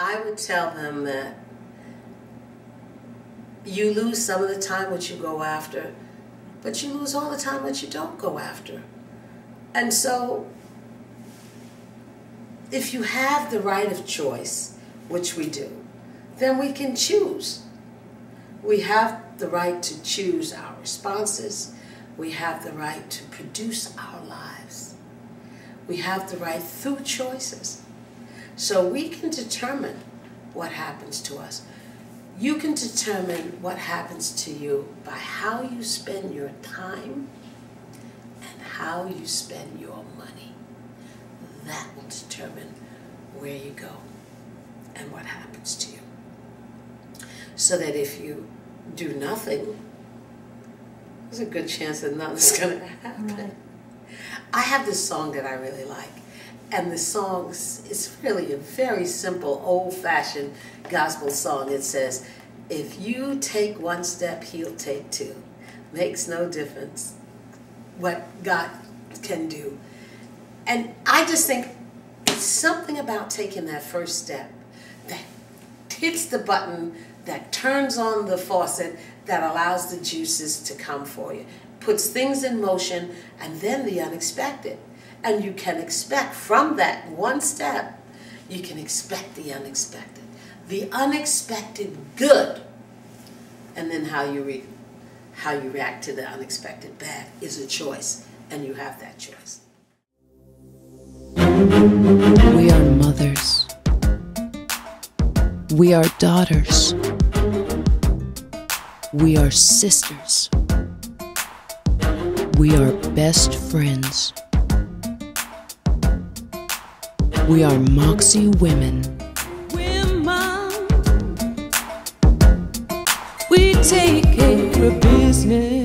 I would tell them that you lose some of the time what you go after, but you lose all the time what you don't go after. And so, if you have the right of choice, which we do, then we can choose. We have the right to choose our responses. We have the right to produce our lives. We have the right through choices. So we can determine what happens to us. You can determine what happens to you by how you spend your time and how you spend your money. That will determine where you go and what happens to you. So that if you do nothing, there's a good chance that nothing's going to happen. Right. I have this song that I really like. And the song is really a very simple, old fashioned gospel song. It says, If you take one step, he'll take two. Makes no difference what God can do. And I just think it's something about taking that first step that hits the button, that turns on the faucet, that allows the juices to come for you, puts things in motion, and then the unexpected. And you can expect from that one step, you can expect the unexpected. The unexpected good. And then how you, re how you react to the unexpected bad is a choice, and you have that choice. We are mothers. We are daughters. We are sisters. We are best friends. We are Moxy women. We take care of business.